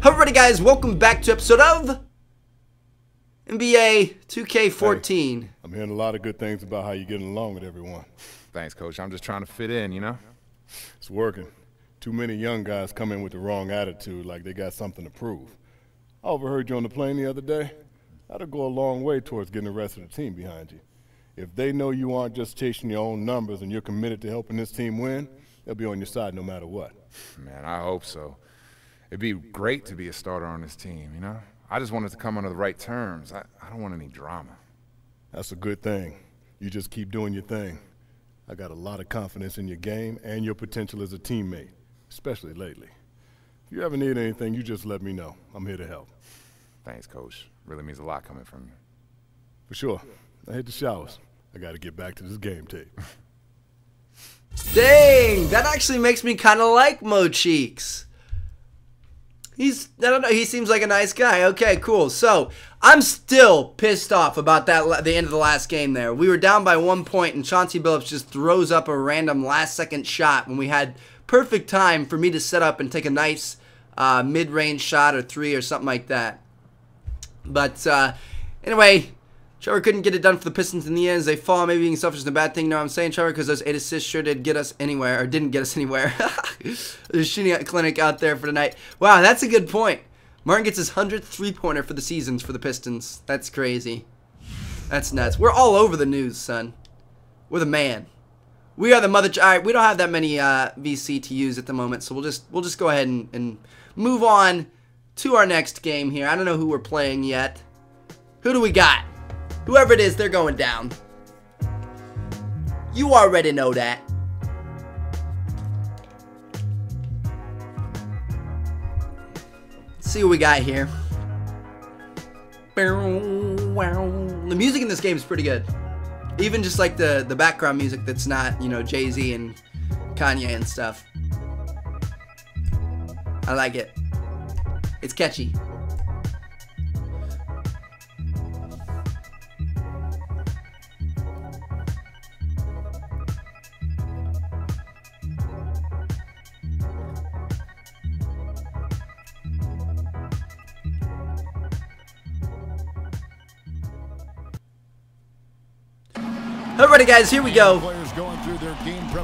Hello everybody guys, welcome back to episode of NBA 2K14. Hey, I'm hearing a lot of good things about how you're getting along with everyone. Thanks, Coach. I'm just trying to fit in, you know? It's working. Too many young guys come in with the wrong attitude, like they got something to prove. I overheard you on the plane the other day. That'll go a long way towards getting the rest of the team behind you. If they know you aren't just chasing your own numbers and you're committed to helping this team win, they'll be on your side no matter what. Man, I hope so. It'd be great to be a starter on this team, you know? I just wanted to come under the right terms. I, I don't want any drama. That's a good thing. You just keep doing your thing. I got a lot of confidence in your game and your potential as a teammate, especially lately. If you ever need anything, you just let me know. I'm here to help. Thanks, Coach. Really means a lot coming from you. For sure. I hit the showers. I got to get back to this game tape. Dang, that actually makes me kind of like Mo Cheeks. He's, I don't know, he seems like a nice guy. Okay, cool. So, I'm still pissed off about that the end of the last game there. We were down by one point, and Chauncey Billups just throws up a random last second shot when we had perfect time for me to set up and take a nice uh, mid range shot or three or something like that. But uh, anyway, Trevor couldn't get it done for the Pistons in the end. As they fall, maybe being selfish is a bad thing. What I'm saying, Trevor? Because those eight assists sure did get us anywhere, or didn't get us anywhere. There's shooting clinic out there for tonight. Wow, that's a good point. Martin gets his 100th three-pointer for the seasons for the Pistons. That's crazy. That's nuts. We're all over the news, son. We're the man. We are the mother. All right, we don't have that many uh, VC to use at the moment, so we'll just we'll just go ahead and, and move on to our next game here. I don't know who we're playing yet. Who do we got? Whoever it is, they're going down. You already know that. Let's see what we got here. The music in this game is pretty good. Even just like the, the background music that's not, you know, Jay-Z and Kanye and stuff. I like it. It's catchy. Guys, here we go.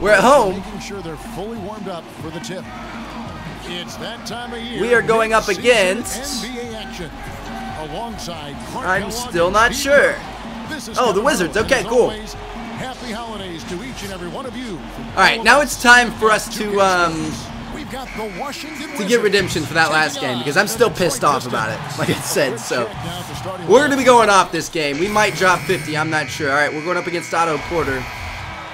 We're at home. Making sure they're fully warmed up for the tip. It's that time of year. We are going up against NBA action. Alongside I'm still not sure. This is Oh, the Wizards. Okay, cool. Happy holidays to each and every one of you. All right, now it's time for us to um We've got the Washington to get redemption for that last game because I'm still pissed off about it. Like I said, so we're gonna be going off this game. We might drop 50. I'm not sure. All right, we're going up against Otto Porter.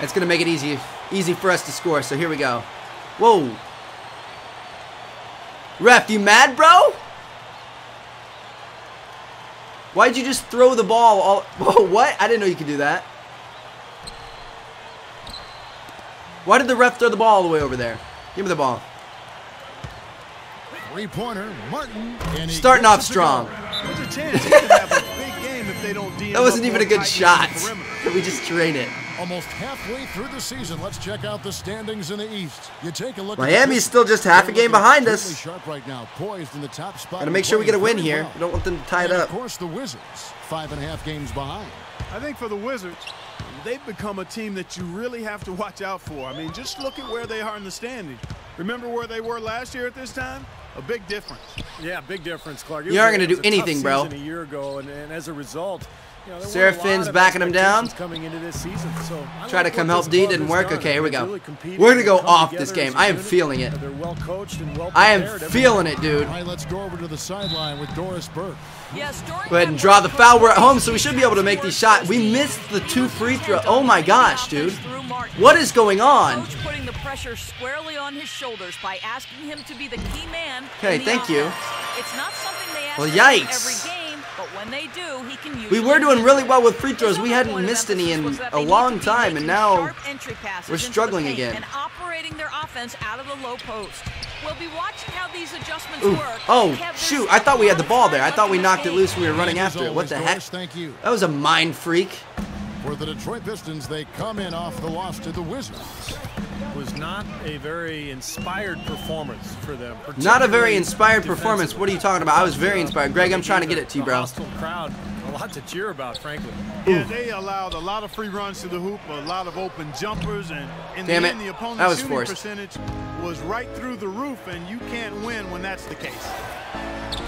That's gonna make it easy easy for us to score. So here we go. Whoa. Ref, you mad, bro? Why'd you just throw the ball all... Whoa, what? I didn't know you could do that. Why did the ref throw the ball all the way over there? Give me the ball. Three-pointer, Martin. and Starting off strong. There's a chance he could have a big game if they don't DM That wasn't even a good shot. on. We just drained it. Almost halfway through the season. Let's check out the standings in the East. You take a look. Miami's Pistons. still just half a game behind us. Sharp right now, poised in the top spot. Gotta make sure we get a win here. well. We don't want them to tie it up. Of course, the Wizards, five and a half games behind. I think for the Wizards, they've become a team that you really have to watch out for. I mean, just look at where they are in the standing. Remember where they were last year at this time? A big difference. Yeah, big difference, Clark. It You aren't gonna do was a tough anything, bro. A year ago, and, and as a result, you know, there Seraphin's backing him down. Coming into this season, so Try to come help this D, didn't work. done. Okay, here we go. really We're gonna go off this game. I am feeling it. Well and well I am feeling it, dude. All right, let's go over to the sideline with Doris Burke. Yes, Go ahead and draw the foul. We're at home, so we should be able to make these shots. We missed the two free throw. Oh my gosh, dude. What is going on? Coach putting the pressure squarely on his shoulders by asking him to be the key man. Okay, thank you. It's not something they ask Well, him yikes. Every game, but when they do, he can use We were doing really well with free throws. We hadn't missed any in a long time, and now we're struggling again. And operating their offense out of the low post. We'll be watching how these adjustments Ooh. work. Oh, shoot. I thought we had the ball there. I thought we knocked it loose we were running after it. What the heck? Thank you. That was a mind freak. For the Detroit Pistons, they come in off the loss to the Wizards. Was not a very inspired performance for them. Not a very inspired performance. What are you talking about? I was very inspired. Greg, I'm trying to get it to you, bro. hostile crowd, a lot to cheer about, frankly. Yeah, they allowed a lot of free runs to the hoop, a lot of open jumpers, and in Damn the it. end, the opponent's shooting forced. percentage was right through the roof, and you can't win when that's the case.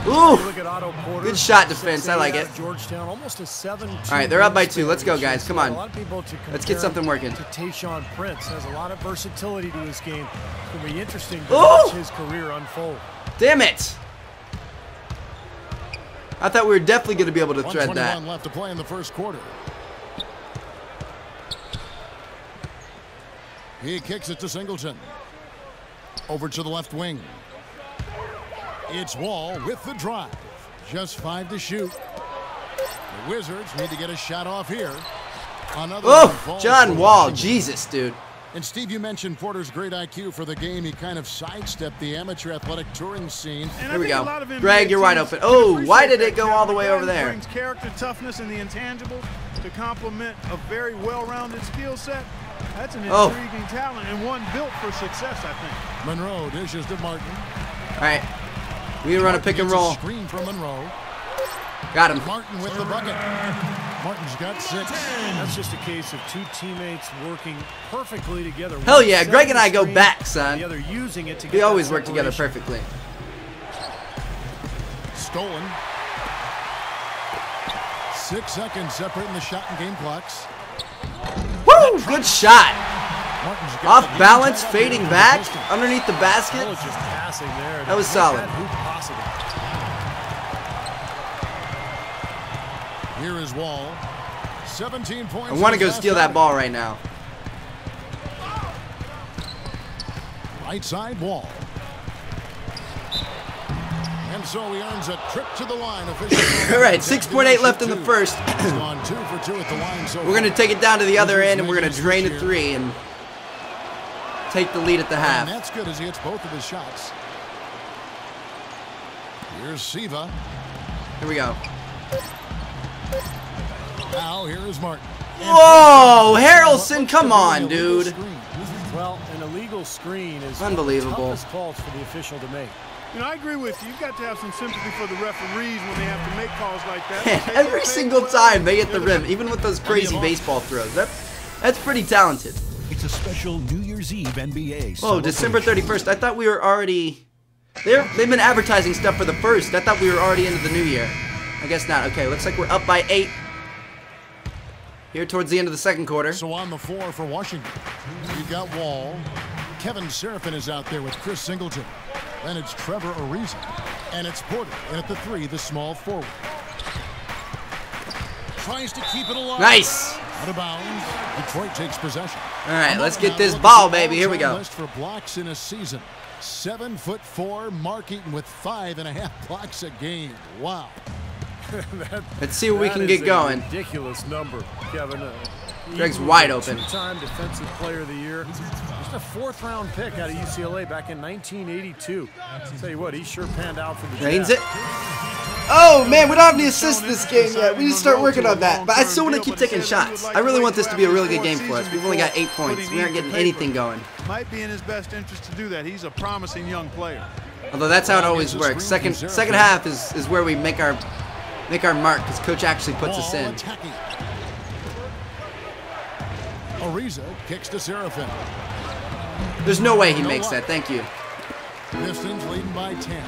Ooh. look at Otto Porter. Good shot defense. I like it. Georgetown, almost a 7 All right, they're up by two. Let's go, guys. Come on. A lot of people to Let's get compare something working. To Tayshaun Prince has a lot of versatility to his game. It's going to be interesting to Ooh! watch his career unfold. Damn it. I thought we were definitely going to be able to thread that. 121 left to play in the first quarter. He kicks it to Singleton. Over to the left wing. It's Wall with the drive. Just five to shoot. The Wizards need to get a shot off here. Another Oh, John Wall. Jesus, dude. And Steve, you mentioned Porter's great IQ for the game. He kind of sidestepped the amateur athletic touring scene. And Here I we go. a lot of Greg, you're wide open. Oh, why did it go all the way over there? brings character, toughness, and the intangibles to complement a very well-rounded skill set. That's an Oh. intriguing talent and one built for success, I think. Monroe dishes to Martin. All right. We run a pick and Gets a roll. Screen from Monroe. Got him. Martin with the bucket. Martin's got six. That's just a case of two teammates working perfectly together. Hell One yeah, Greg and I go back, son. The other using it to We that always work together perfectly. Stolen. Six seconds separating the shot and game clocks. Woo! Good shot. Martin's got the Off balance, fading back underneath the basket. Well, just passing there. That was solid. Here is Wall. 17 points. I want to go steal that ball right now. Right side Wall. And so he earns a trip to the line. All right, 6.8 left in the first. He's gone two for two at the line so We're going to take it down to the other end and we're going to drain a three and take the lead at the half. And that's good as he hits both of his shots. Here's Siva. Here we go. Now here is Martin. Whoa, Harrelson, come on, dude. Well, an illegal screen is Unbelievable. one of the toughest calls for the official to make. You know, I agree with you. You've got to have some sympathy for the referees when they have to make calls like that. Man, every single time they hit the rim, even with those crazy baseball throws. That's that's pretty talented. It's a special New Year's Eve NBA. Oh, December 31st. I thought we were already. They're, they've been advertising stuff for the first. I thought we were already into the new year. I guess not. Okay, looks like we're up by eight. Here towards the end of the second quarter. So on the floor for Washington, you've got Wall. Kevin Seraphin is out there with Chris Singleton. Then it's Trevor Ariza. And it's Porter. And at the three, the small forward. Tries to keep it alive. Nice. Out of bounds. Detroit takes possession. All right, let's get this ball, baby. Here we go. List for blocks in a season. Seven foot four, Mark Eaton with five and a half blocks a game. Wow. Let's see what we That can is get a going. Ridiculous number, Kevin. Uh, Greg's wide open. Two-time Defensive Player of the Year. Just a fourth-round pick out of UCLA back in 1982. Tell you what, he sure panned out for the Drains it. Oh man, we don't have any assists this game yet. We need to start working on that. But I still want to keep taking shots. I really want this to be a really good game for us. We've only got eight points. We aren't getting anything going. Might be in his best interest to do that. He's a promising young player. Although that's how it always works. Second second half is, is where we make our make our mark because coach actually puts us in. attacking. Ariza kicks to Seraphin. There's no way he makes that. Thank you. Pistons leading by 10.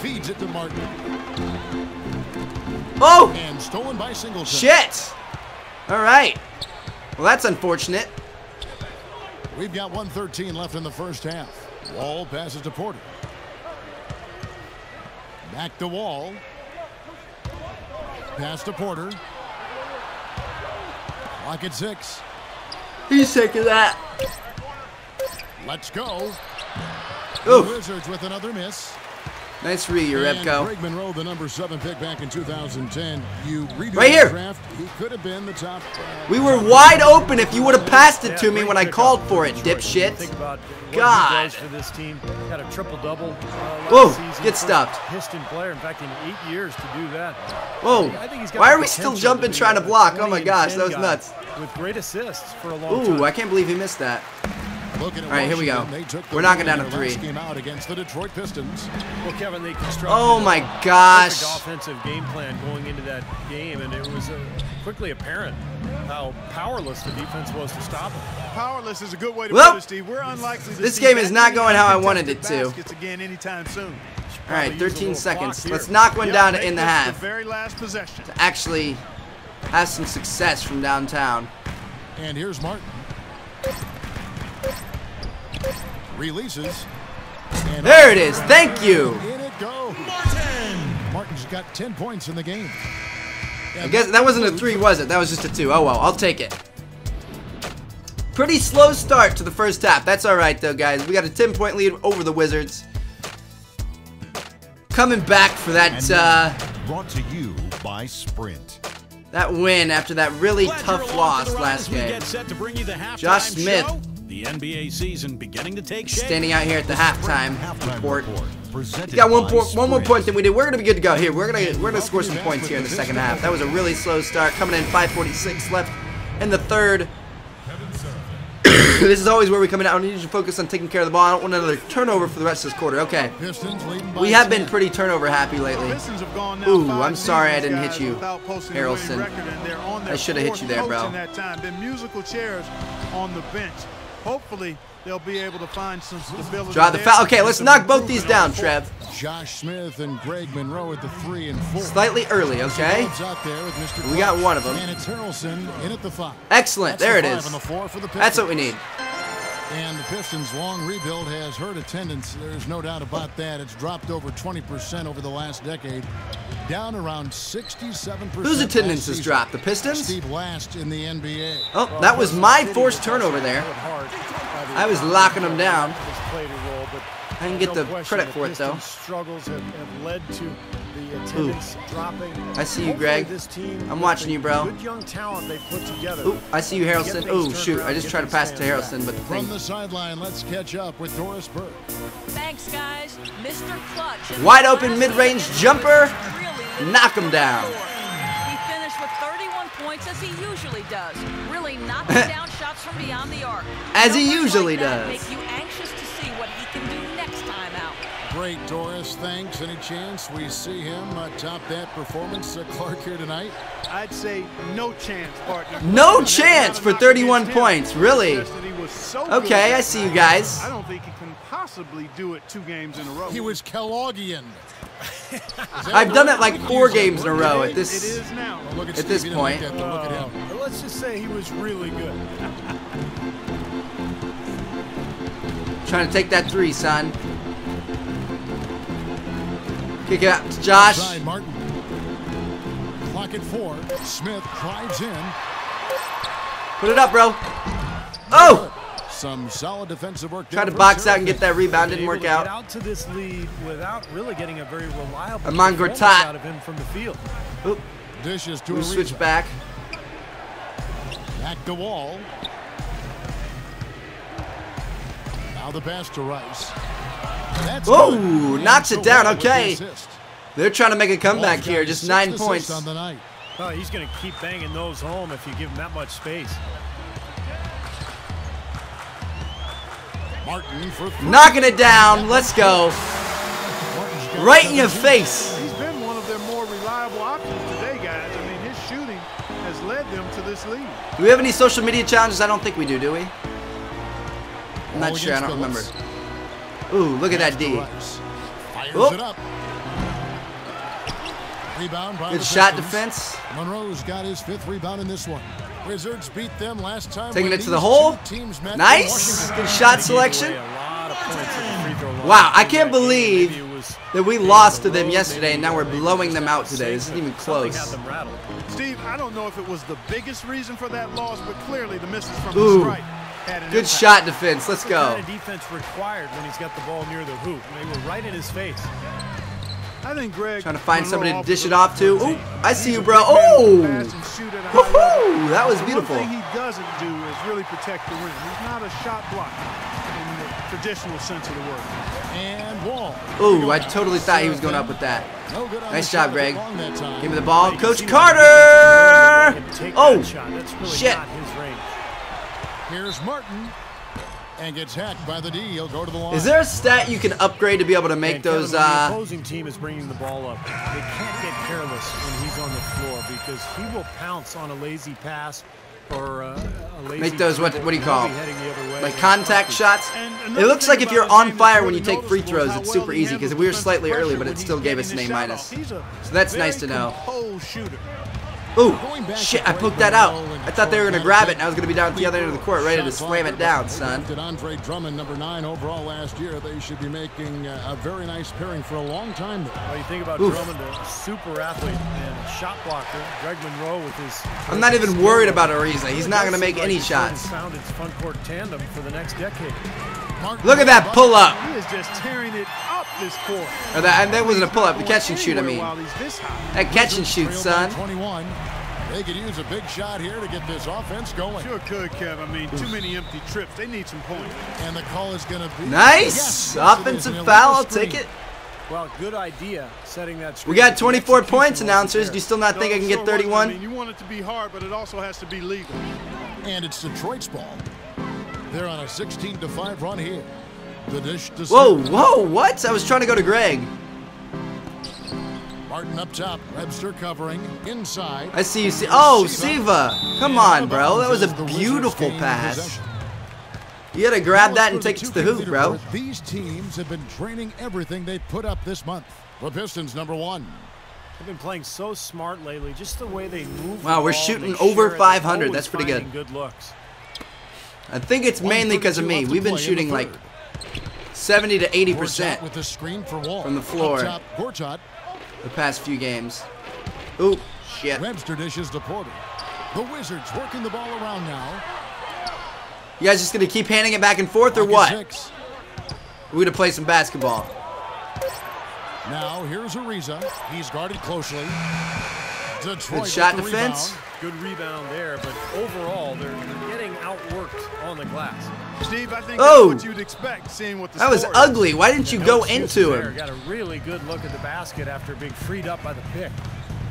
Feeds it to Martin. Oh And stolen by Singleton. shit! All right. Well, that's unfortunate. We've got 113 left in the first half. Wall passes to Porter. Back to Wall. Pass to Porter. Clock at six. He's taking that. Let's go. Ooh, Wizards with another miss. Nice read, And Urebko. Greg Monroe, the number seven pick back in 2010. You redo Right the here. draft. He could have been the top. We were wide open if you would have passed it to me when I called for it, Detroit. dipshit. Think about what God. he does for this team. Had a triple double. Uh, Whoa, season. get stopped. Piston player, in fact, in eight years to do that. Whoa. I think he's got Why are we still jumping be trying to block? Oh my gosh, 10 that was nuts. With great assists for a long Ooh, time. I can't believe he missed that. Looking at All right, here we go. Washington, they took the We're knocking lead down in to their last three. Against the Detroit Pistons. Well, Kevin, they constructed Oh my gosh. offensive game plan going into that game, and it was uh, quickly apparent how powerless the defense was to stop it. Powerless is a good way to Well, put it, Steve. We're unlikely to this game is not going how I wanted it to. again anytime soon. All right, Probably use a 13 seconds. Let's knock one down in the half. The very last possession. Actually, have some success from downtown. And here's Martin. Releases. And There it is. Thank you. In it goes. Martin. Martin's got 10 points in the game. I guess that wasn't a three, was it? That was just a two. Oh well, I'll take it. Pretty slow start to the first half. That's all right though, guys. We got a 10 point lead over the Wizards. Coming back for that uh, Brought to you by Sprint. that win after that really Glad tough loss for the ride last as game. get set to bring you the halftime Josh Smith. show. The NBA season beginning to take shape. Standing out here at the halftime Halftime report. Presented got one by point, one more point than we did. We're gonna be good to go. Here, we're gonna we're gonna score some points here in the second half. That was a really slow start. Coming in 5:46 left in the third. this is always where we come in. I need you to focus on taking care of the ball. I don't want another turnover for the rest of this quarter. Okay. Pistons leading by We have been pretty turnover happy lately. Pistons have gone now Ooh, I'm sorry I didn't hit you, without posting a winning Harrelson. record, and they're on their I shoulda hit you there, bro. In that time. Been musical chairs on the bench. Hopefully, they'll be able to find some stability. Draw the foul. Okay, let's knock both these down, Trev. Josh Smith and Greg Monroe at the three and four. Slightly early, okay? Rhodes out there with Mr. We got Clutch. one of 'em. And it's Harrelson in at the five. Excellent. There it the five is. on the floor for the That's what we need. And the Pistons' long rebuild has hurt attendance. There's no doubt about that. It's dropped over 20% over the last decade, down around 67%. Whose attendance has dropped? The Pistons? Steve last in the NBA. Oh, that was my forced turnover there. I was locking them down. Has played a role, but I didn't get the credit for it though. Struggles have, have led to the attendance dropping. I see you, Greg. This team, I'm watching you, bro. Good young talent they put together. Ooh, I see you, Harrelson. Ooh, shoot. I just tried to pass it to Harrelson, but the From thing. the sideline, let's catch up with Doris Burke. Thanks, guys. Mr. Clutch. Wide open mid-range jumper. was really Knock 'em down. He finished with 31 points as he usually does, really knocking down shots from beyond the arc. As he usually like does. Make you anxious to see what he can do next time out. Great, Doris. Thanks. Any chance we see him uh, top that performance at Clark here tonight? I'd say no chance, partner. No chance for 31 against him. points, really? It's just that he was so Okay, I see you guys. I don't think he can possibly do it two games in a row. He was Kelloggian. I've done it like four games in a row at this. is now. Well, look at At Steve. this He didn't like point. that, but look at him. Uh, let's just say he was really good. Trying to take that three, son. Kick it out to Josh. Side Martin. Clock at four. Smith drives in. Put it up, bro. Oh! Some solid defensive work. Tried there to box out and get that rebound. Didn't work out. out to this lead without really getting a very reliable Amon performance Gortat. out of him from the field. Oop. Dishes to We a switch back. Back to Wall. Now the pass to Rice. That's Ooh, good. Knocks it down. Wall with the Okay. They're trying to make a comeback here. Just nine points. on the night. Oh, he's going to keep banging those home if you give him that much space. Martin for. Knocking it down. Let's go. Right in your face. He's been one of their more reliable options today, guys. I mean, his shooting has led them to this lead. Do we have any social media challenges? I don't think we do, do we? I'm not sure. I don't remember. Phillips. Ooh, look at that to D. Rice. Fires Oh. it up. Rebound by Good the shot Pistons. defense. Monroe's got his fifth rebound in this one. Wizards beat them last time. Taking it to the hole. teams met Nice. Good shot selection. away a lot of points at the free throw line Wow, I can't believe Maybe it was That we lost to them yesterday, and now we're blowing them out today. This isn't even it. Something close. had them rattled. Steve, I don't know if it was the biggest reason for that loss, but clearly the misses from Ooh. the stripe had an Good impact. shot defense. Let's What go. kind of defense required when he's got the ball near the hoop? They were right in his face. I think Greg Trying to find somebody to dish it off to. a team. Ooh, I see you, bro. big man who Ooh. can pass and shoot at a high level. Woohoo! That was The beautiful. One thing he doesn't do is really protect the rim. He's not a shot blocker in the traditional sense of the word. And Wall. Ooh, I totally thought he was going up with that. No good on Nice job, shot Greg. long that time. Give me the ball. Coach see when the defense is Carter! willing to take Oh, that shot. That's really shit. Not his range. Here's Martin. And gets hacked by the D. He'll go to the line. Is there a stat you can upgrade to be able to make And Kevin, those? the Uh, opposing team is bringing the ball up. They can't get careless when he's on the floor because he will pounce on a lazy pass or uh, a lazy Make those what- what do you call be heading the other way like contact shots? It looks like if you're on fire when you take free throws, it's super easy because we were slightly early, but it still gave us an A minus. off. He's a So that's nice to know. Composed shooter. Ooh, shit! I poked that out. I thought they were gonna grab it, and I was gonna be down at the other end of the court, ready to slam it down, They son. Did Andre Drummond, number nine overall last year. They should be making uh, a very nice pairing for a long time. There. Well, you think about Oof. Drummond, a super athlete and a shot blocker. Greg Monroe with his. I'm not even worried about Ariza. He's not gonna make any shots. Found its front court tandem for the next decade. Martin Look at that pull up. He is just tearing it up this court. Or that, and that wasn't a pull up. The Not catch and shoot. I mean, while he's this high. that catch and shoot, son. 21. They could use a big shot here to get this offense going. Sure could, Kev. I mean, too many empty trips. They need some points. And the call is going to be Nice Yes, yes, it is. offensive foul. I'll take it. Well, good idea setting that. We got 24 points, announcers. Do you still not think I can sure get wasn't. I 31? mean, you want it to be hard, but it also has to be legal. And it's Detroit's ball. They're on a 16 to 5 run here. The dish to Whoa, Simmons. whoa, what? I was trying to go to Greg. Martin up top. Webster covering inside. I see you. See. Oh, Siva. Come on, bro. That was a beautiful pass. You gotta grab that and take it to the hoop, bro. These teams have been training everything they put up this month. The Pistons number one. They've been playing so smart lately. Just the way they move. Wow, we're ball, shooting over share it, they're 500. That's pretty good. Good looks. I think it's mainly because of me. We've been play in the shooting like 70 to 80 percent with the screen for Wall. from the floor. Up the past few games. Ooh, shit. Webster dishes to Porter. The Wizards working the ball around now. You guys just gonna keep handing it back and forth or what? We're gonna play some basketball. Now here's Ariza. He's guarded closely. Detroit Good shot defense. rebound. Good rebound there, but overall, they're getting outworked on the glass. Steve, I think Oh! what you'd expect, seeing what the That was is. ugly. Why didn't you go into there. him? Got a really good look at the basket after being freed up by the pick.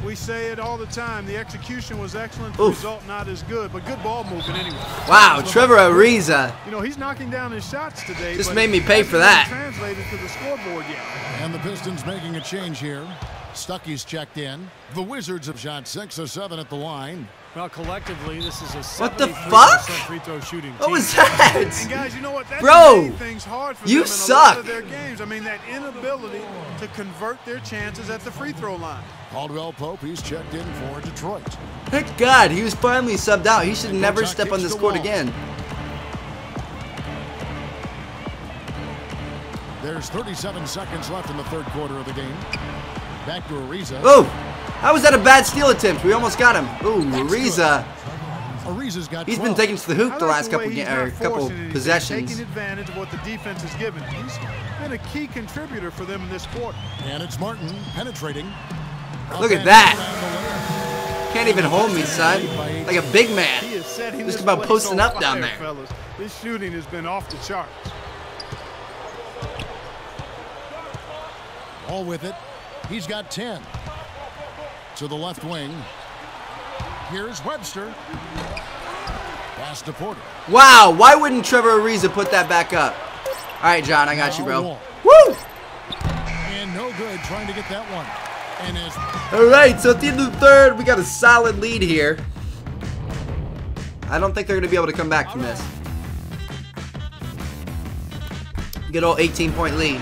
We say it all the time. The execution was excellent. The Oof. result not as good, but good ball movement anyway. Wow, Trevor Ariza. You know, he's knocking down his shots today. Just made me pay for that. Translated to the scoreboard yet. And the Pistons making a change here. Stuckey's checked in. The Wizards have shot six of seven at the line. Well, collectively, this is a What the fuck? free throw shooting What team. was that? And guys, you know what? That's Bro, things hard for you them in a lot of suck. their games. I mean, that inability to convert their chances at the free throw line. Caldwell Pope, he's checked in for Detroit. Thank God, he was finally subbed out. He should And never step on this court wall. again. There's 37 seconds left in the third quarter of the game. Back to Ariza. Oh, how was that a bad steal attempt? We almost got him. Ooh, Ariza. Ariza's got He's been 12. taken to the hoop I the last the way couple he's ga- couple forcing anything, possessions. Taking advantage of what the defense has given. He's been a key contributor for them in this quarter. And it's Martin penetrating. Look at that. around the lane. Can't even hold me, son. Like a big He man. is Just about posting up down there. Fellas. His shooting has been off the charts. All with it. He's got 10. To the left wing. Here's Webster. Pass to Porter. Wow, why wouldn't Trevor Ariza put that back up? All right, John, I got you, bro. Woo! And no good trying to get that one. And as All right, so at the end of the third, we got a solid lead here. I don't think they're going to be able to come back from this. Good old 18 point lead.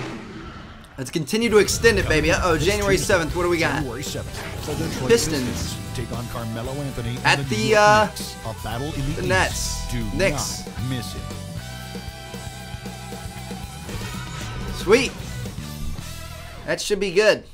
Let's continue to extend it, baby. Uh oh, January 7th, what do we got? January 7th, the Detroit Pistons. take on Carmelo Anthony At and the, uh, Knicks. A battle in the, the Nets. Do Knicks. not miss it. Sweet. That should be good.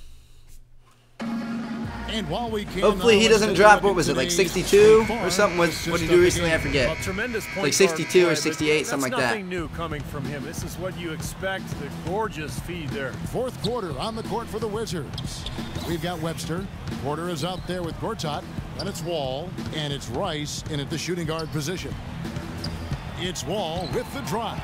And while we can Hopefully he uh, doesn't drop, what was it, like 62 or something? What what did he do recently? I forget. Well, tremendous point Like 62 or play, but 68, something like that. nothing new coming from him. This is what you expect. The gorgeous feed there. Fourth quarter on the court for the Wizards. We've got Webster. Porter is out there with Gortat. And it's Wall. And it's Rice in at the shooting guard position. It's Wall with the drive.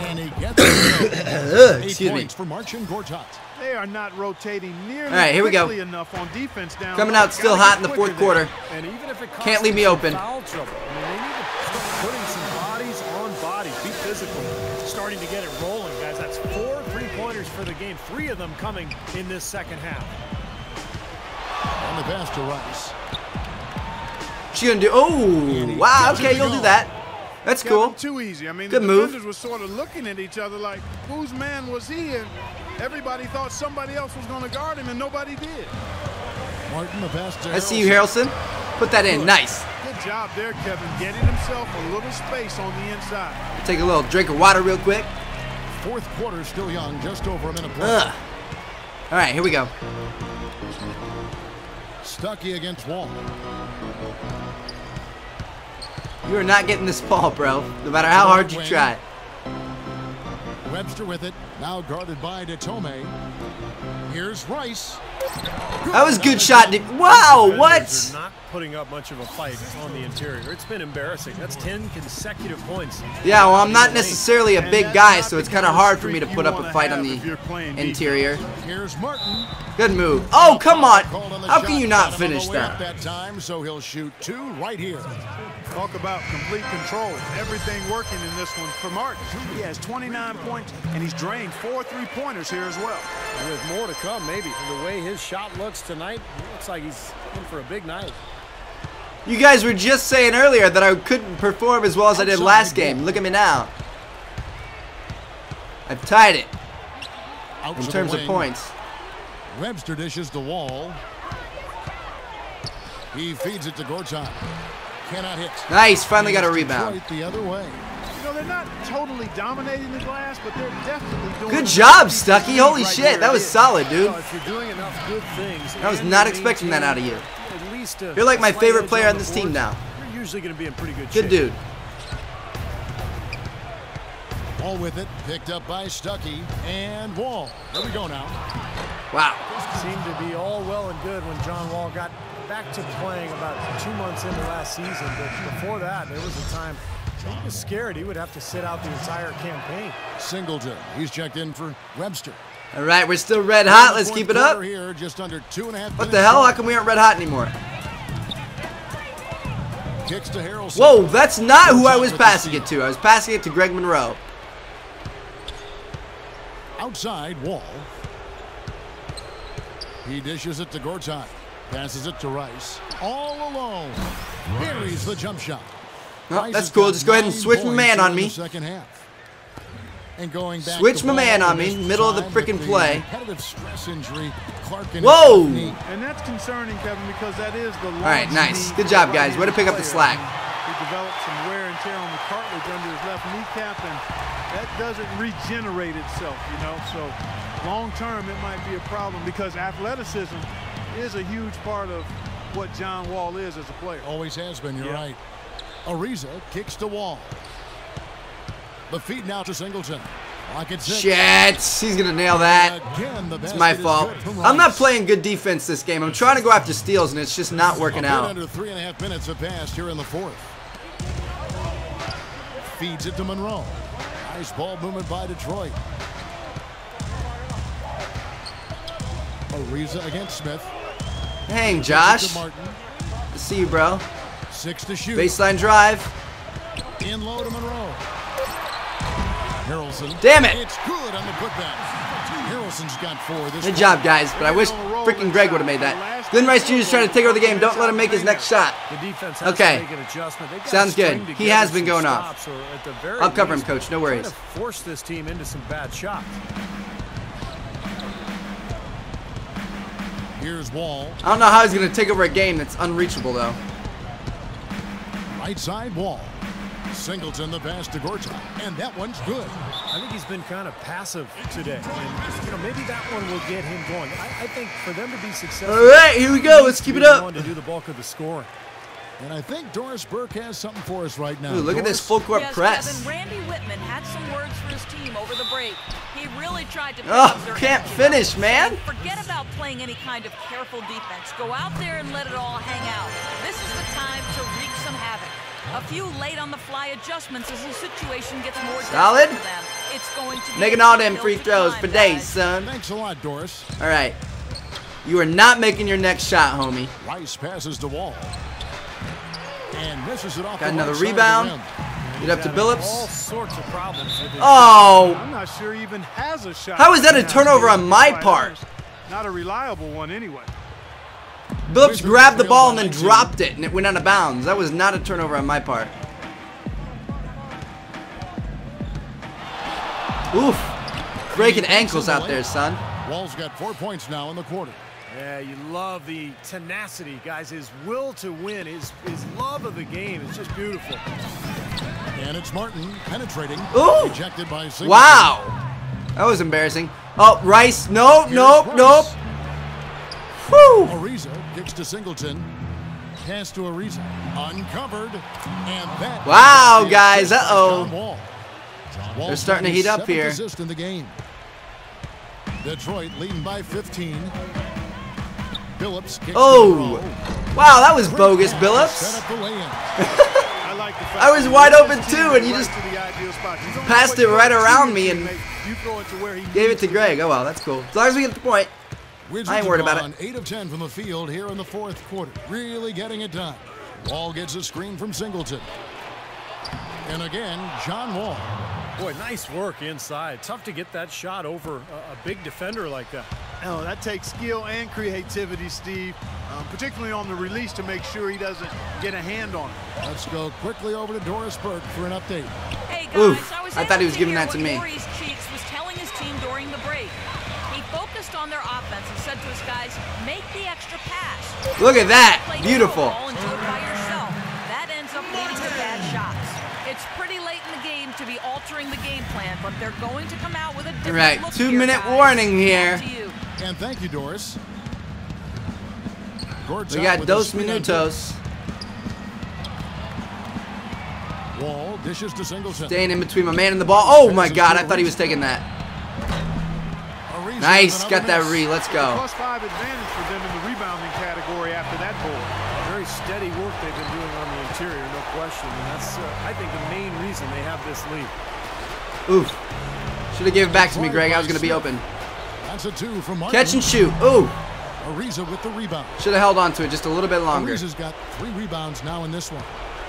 And he gets it. Eight Excuse me. points for Marcin Gortat. They are not rotating nearly All right, here we go. enough on defense down Coming out still hot in the fourth quarter. And even if it Can't leave me open. Foul trouble. I mean, they need to start putting some bodies on bodies. Beat physical, starting to get it rolling, guys. That's four three-pointers for the game. Three of them coming in this second half. And the pass to Rice. She gonna do? Oh, wow. Okay, you'll do that. That's Kevin, cool. Too easy. I mean, Good the move. defenders were sort of looking at each other like, whose man was he? And everybody thought somebody else was going to guard him, and nobody did. Martin, the pass to I see you, Harrelson. Put that in. Nice. Good job there, Kevin, getting himself a little space on the inside. Take a little drink of water real quick. Fourth quarter still young, just over a minute play. Ugh. All right, here we go. Stuckey against Wall. You are not getting this ball, bro. No matter how hard you try. Webster with it. Now guarded by Datome. Here's Rice. That was a good shot. Nick. Wow, Defenders what? are not putting up much of a fight on the interior. It's been embarrassing. That's 10 consecutive points. Yeah, well, I'm not necessarily a big guy, so it's kind of hard for me to put up a fight on the if you're playing defense. interior. Here's Martin. Good move. Oh, come on. Called on the How can you not Got him on the finish that? that time, so he'll shoot two right here. Talk about complete control. Everything working in this one for Martin. He has 29 points, and he's drained four three-pointers here as well. With more to come, maybe. The way his shot looks tonight, looks like he's in for a big night. You guys were just saying earlier that I couldn't perform as well as I did last game. Look at me now. I've tied it Out in terms of points. Webster dishes the wall. He feeds it to Gortat. Cannot hit. Nice, finally got a rebound. Detroit the other way. You know, they're not totally dominating the glass, but they're definitely doing Good job, Stuckey. Holy right shit, that was is. solid, dude. Well, if you're doing enough good things, I was not you expecting that out of you. At least uh, You're like my favorite player on the this team now. You're usually going to be in pretty good, Good shape. dude. All with it. Picked up by Stuckey. And Wall. There we go now. Wow. Seemed to be all well and good when John Wall got back to playing about two months into last season. But before that, there was a time he was scared he would have to sit out the entire campaign. Singleton. He's checked in for Webster. All right, we're still red hot. Let's keep it up. quarter Here, just under two and a half What the hell? How come we aren't red hot anymore? Kicks to Harrelson. Whoa, that's not who I was passing it to. I was passing it to Greg Monroe. Outside Wall. He dishes it to Gortat. Passes it to Rice. All alone. Buries the jump shot. No, that's cool. Just go ahead and switch my man on me. Second half. And going back Switch to my man on me, middle of the time frickin' with the play. Injury. Clark in Whoa! And that's concerning, Kevin, because that is the All right, nice. Good job, guys. Way to pick up the slack. He developed some wear and tear on the cartilage under his left kneecap, and that doesn't regenerate itself, you know. So long term, it might be a problem because athleticism is a huge part of what John Wall is as a player. Always has been, you're Yeah. right. Ariza kicks to Wall. The feed now to Singleton. Shit, he's gonna nail that. Again, It's my fault. I'm not playing good defense this game. I'm trying to go after steals, and it's just not working out. under three and a half minutes have passed here in the fourth. Feeds it to Monroe. Nice ball movement by Detroit. Ariza against Smith. Hang, Josh. See you, bro. Six to shoot. Baseline drive. In low to Monroe. Harrelson. Damn it. It's good on the putback. Harrelson's got four. This Good job, guys. But I wish freaking Greg would have made that. Glenn Rice Jr. is trying to take over the game. Don't let him make his next shot. The defense has Okay. to make an adjustment. They've got to Sounds good. He has been going off. stops, or at the very I'll cover him, coach. No worries. force this team into some bad shots. Here's Wall. I don't know how he's gonna take over a game that's unreachable, though. Right side Wall. Singleton the pass to Gortat. And that one's good. I think he's been kind of passive today. And, you know, maybe that one will get him going. I, I think for them to be successful, All right, here we go. Let's keep it to be the up. to do the bulk of the scoring. And I think Doris Burke has something for us right now. Ooh, look at this Doris? full court yes, press. Kevin, Randy Wittman had some words for his team over the break. He really tried to pick Oh, up their can't energy, finish, though. man. And Forget about playing any kind of careful defense. Go out there and let it all hang out. This is the time to wreak some havoc. A few late on the fly adjustments as the situation gets more Solid. desperate for them. It's going to be Making a all them free throws for days, son. Thanks a lot, Doris. All right. You are not making your next shot, homie. Rice passes to Wall. And misses it off Got another right side of the rebound. rim. Get up to He's Billups. All sorts of problems with Oh, I'm not sure he even has a shot. How is that a turnover on my part? Not a reliable one anyway. Billups grabbed the ball and then dropped it, and it went out of bounds. That was not a turnover on my part. Oof. Breaking ankles out there, son. Wall's got four points now in the quarter. Yeah, you love the tenacity, guys. His will to win, his his love of the game is just beautiful. And it's Martin penetrating. Ooh. Rejected by Singleton. Wow. That was embarrassing. Oh, Rice. Nope, Here's nope, Rice. nope. Whew. Ariza kicks to Singleton. Pass to Ariza. Uncovered. And that Wow, guys, uh-oh. John Wall. John Wall's They're starting to heat up here. Assist in the game. Detroit leading by 15. Billups kicks Oh. to Wow, that was bogus, Billups. up the lay-in. I like the fact I was wide open too, and you just to the ideal spot. He's only passed it right around me and You throw it to where he Gave it to Greg. Oh, well, that's cool. As long as we get the point. Wizards I ain't worried have about gone 8 of 10 from the field here in the fourth quarter. Really getting it done. Wall gets a screen from Singleton. And again, John Wall. Boy, nice work inside. Tough to get that shot over a, a big defender like that. No, that takes skill and creativity, Steve, um, particularly on the release to make sure he doesn't get a hand on it. Let's go quickly over to Doris Burke for an update. Hey guys, Oof, I was I thought he was giving that to me. Maurice Cheeks was telling his team during the break. He focused on their offense and said to his guys, make the extra pass. Look at that. Beautiful. football and do it by yourself. That ends up leading to bad shots. It's pretty late in the game to be altering the game plan, but they're going to come out with a different Right, two-minute guys. warning here. And thank you, Doris. Gord's We got dos minutos. Burke. Wall dishes to Singleton. Staying in between my man and the ball. Oh my god, I thought he was taking that. Nice, got that re. Let's go. Plus five advantage for them in the rebounding category after that board. Very steady work they've been doing on the interior, no question. And that's, uh, I think, the main reason they have this lead. Oof. Should have gave it back to me, Greg. I was going to be open. That's a two from Martin. Catch and shoot. Ooh. Ariza with the rebound. Should have held on to it just a little bit longer. Ariza's got three rebounds now in this one.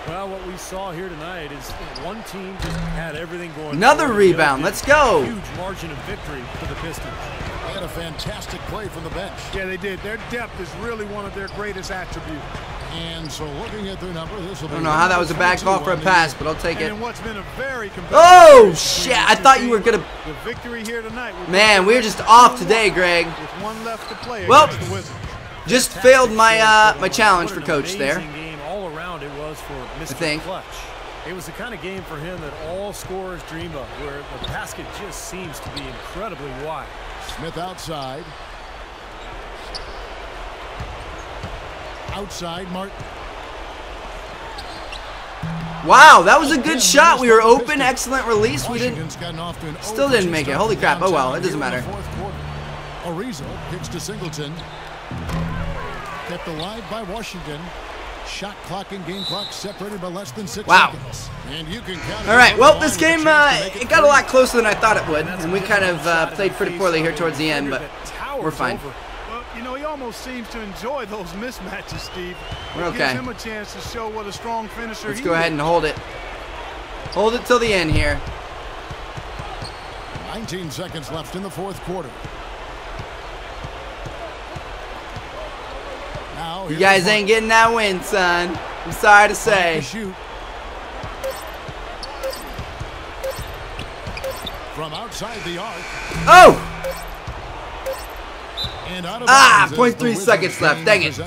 Well, what we saw here tonight is one team just had everything going. Another for them. The other rebound. Let's go. Huge margin of victory for the Pistons. They had a fantastic play from the bench. Yeah, they did. Their depth is really one of their greatest attributes. And so looking at their number, this will I don't know how that was a bad call for a pass, but I'll take it. in what's been a very Oh, shit. I thought you were going to... The victory here tonight. Man, we're just off today, Greg. With one left to play Well, against the Wizards. Just failed my uh, my challenge for coach there. Amazing game all around it was for Mr. Clutch. It was the kind of game for him that all scorers dream of, where the basket just seems to be incredibly wide. Smith outside. Outside, Martin. Wow, that was a oh, good shot. We were open. Excellent release. We didn't... Washington's gotten off to an Still didn't make it. Holy crap. Oh, well, it doesn't here in the matter. fourth quarter. Ariza kicks to Singleton. Kept alive by Washington. Shot clock and game clock separated by less than six Wow. seconds. And you can count All right, well, this game, with a chance to uh, make it got a lot closer than I thought it would, and we kind of uh, played pretty poorly here towards the end, but defender that towers we're fine. Well, you know, he almost seems to enjoy those mismatches, Steve. We're okay. gives him a chance to show what a strong finisher let's go ahead and hold it. Hold it till the end here. 19 seconds left in the fourth quarter. Now, You guys ain't getting that win, son. I'm sorry to say. From outside the arc Oh! and Ah, bounds as 0.3 seconds left. Dang it.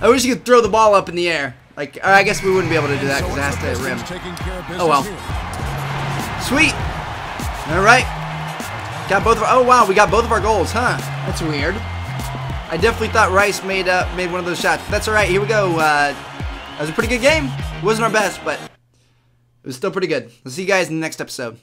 I wish you could throw the ball up in the air. Like, I guess we wouldn't be able to do that because it has to rim. Pistons taking care of Oh, well. Sweet. All right. Got both of our, oh wow, we got both of our goals, huh? That's weird. I definitely thought Rice made uh, made one of those shots. That's all right. Here we go. Uh, that was a pretty good game. It wasn't our best, but it was still pretty good. I'll see you guys in the next episode.